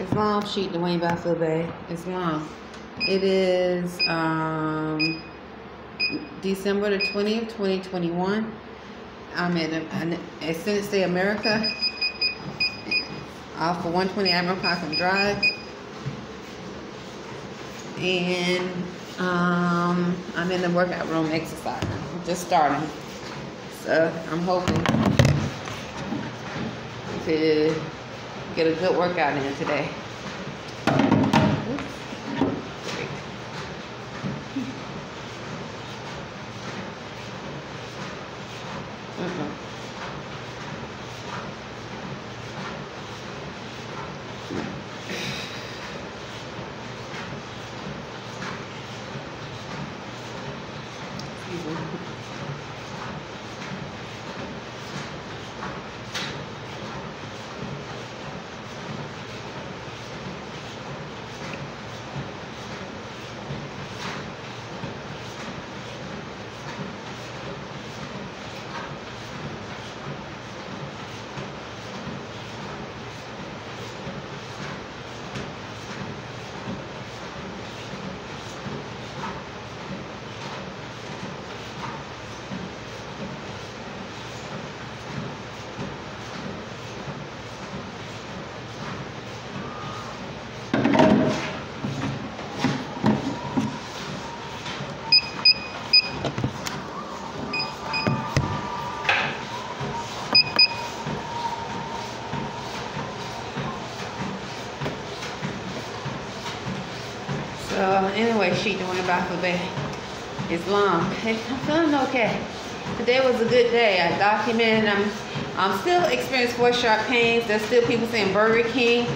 Islam Sheet Dwayne Baffle Bay. Islam. It is um, December the 20th, 2021. I'm in a, Extended Stay America off of 120 Admiral Parkham Drive. And um, I'm in the workout room exercising. Just starting. So I'm hoping to get a good workout in today. So about. Islam. Hey, I'm feeling okay. Today was a good day. I documented. I'm, I'm still experiencing voice sharp pains. There's still people saying Burger King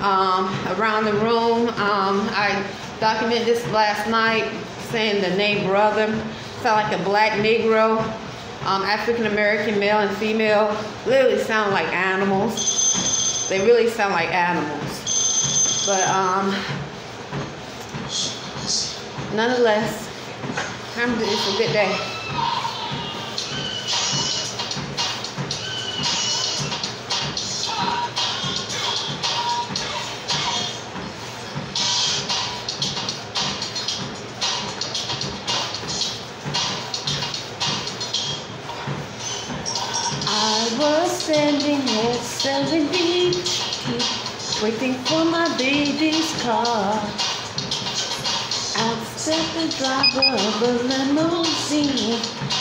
um, around the room. Um, I documented this last night, saying the name brother sound like a black Negro, um, African American male and female. Literally sound like animals. They really sound like animals. But um, nonetheless, time it's a good day. I was standing at 70, waiting for my baby's car. Stepped the driver of a limousine.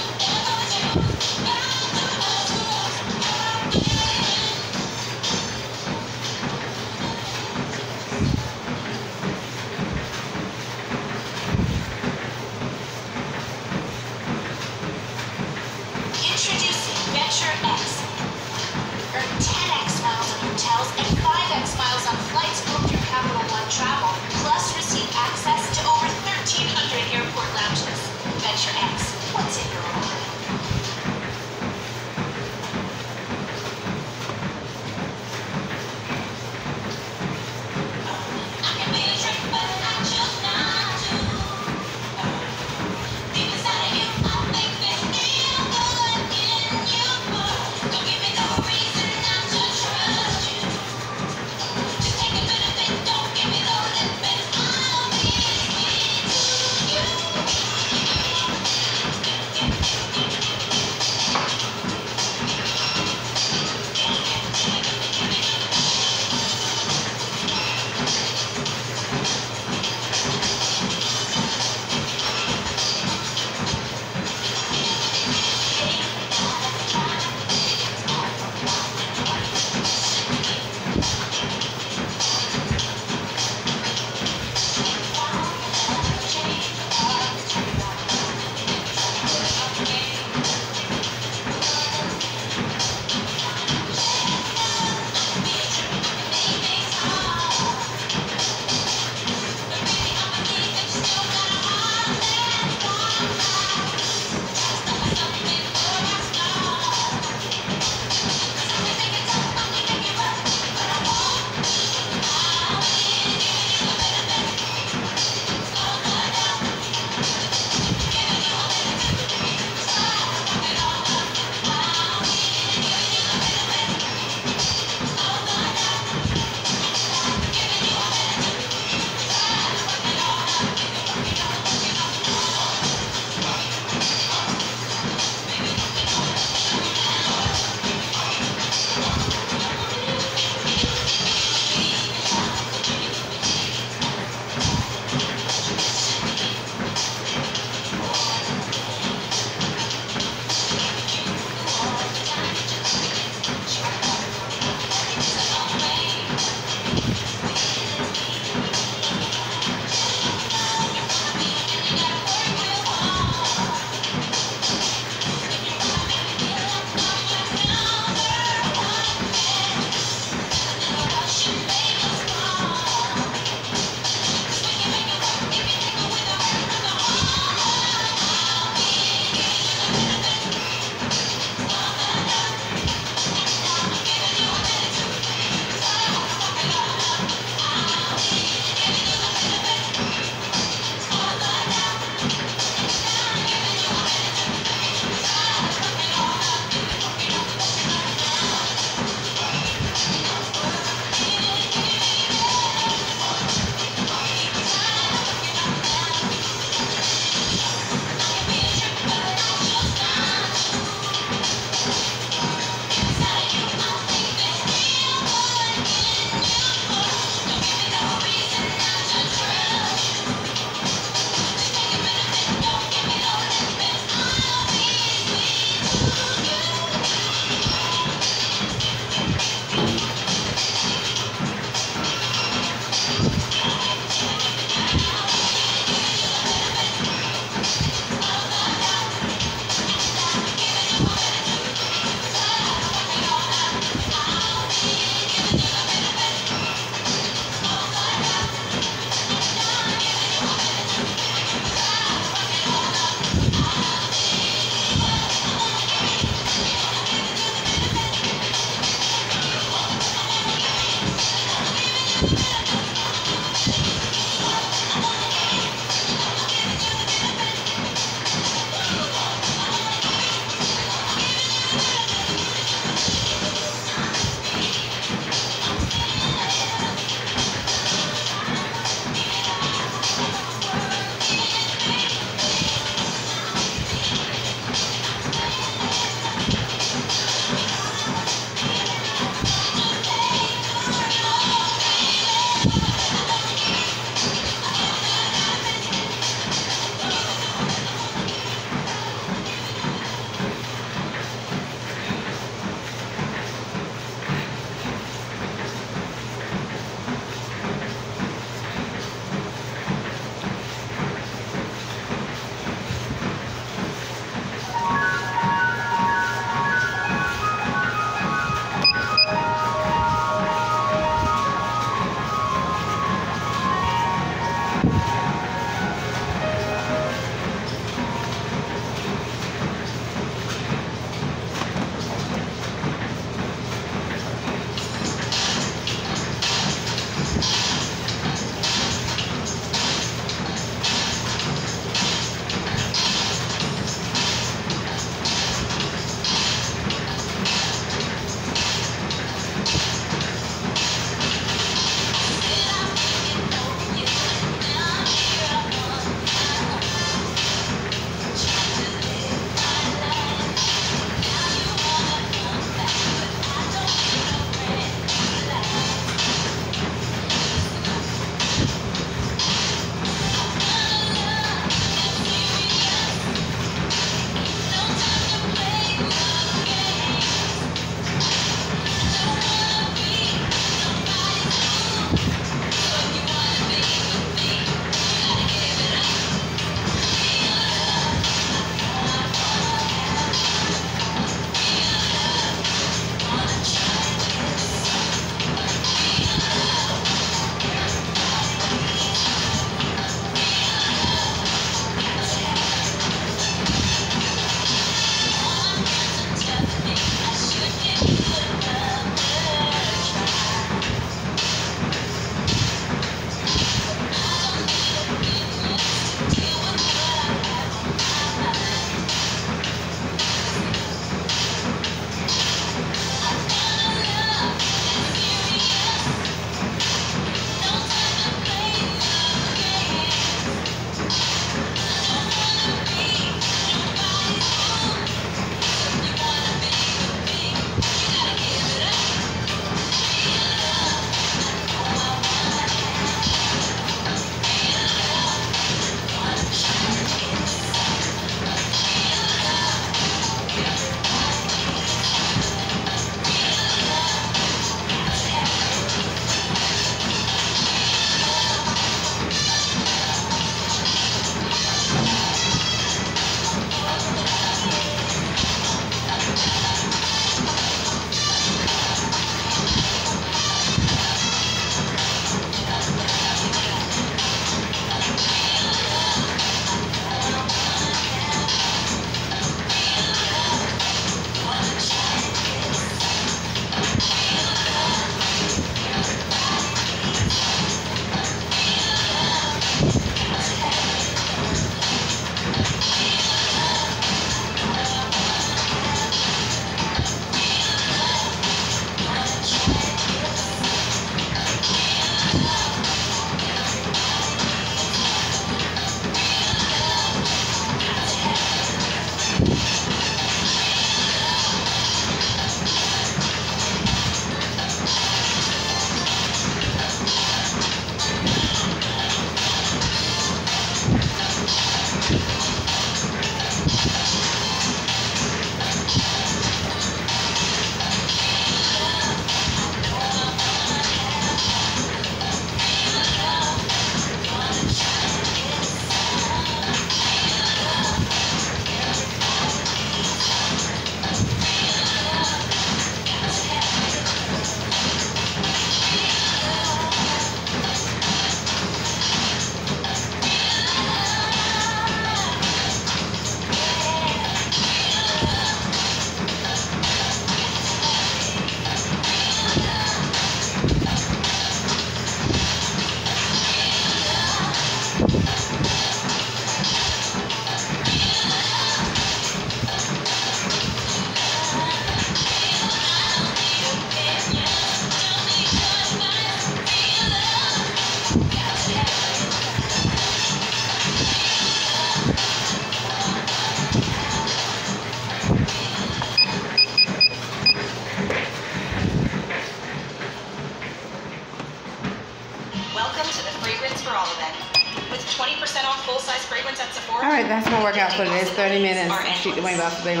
the Baby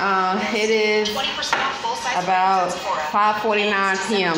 uh, it is about 5.49 p.m.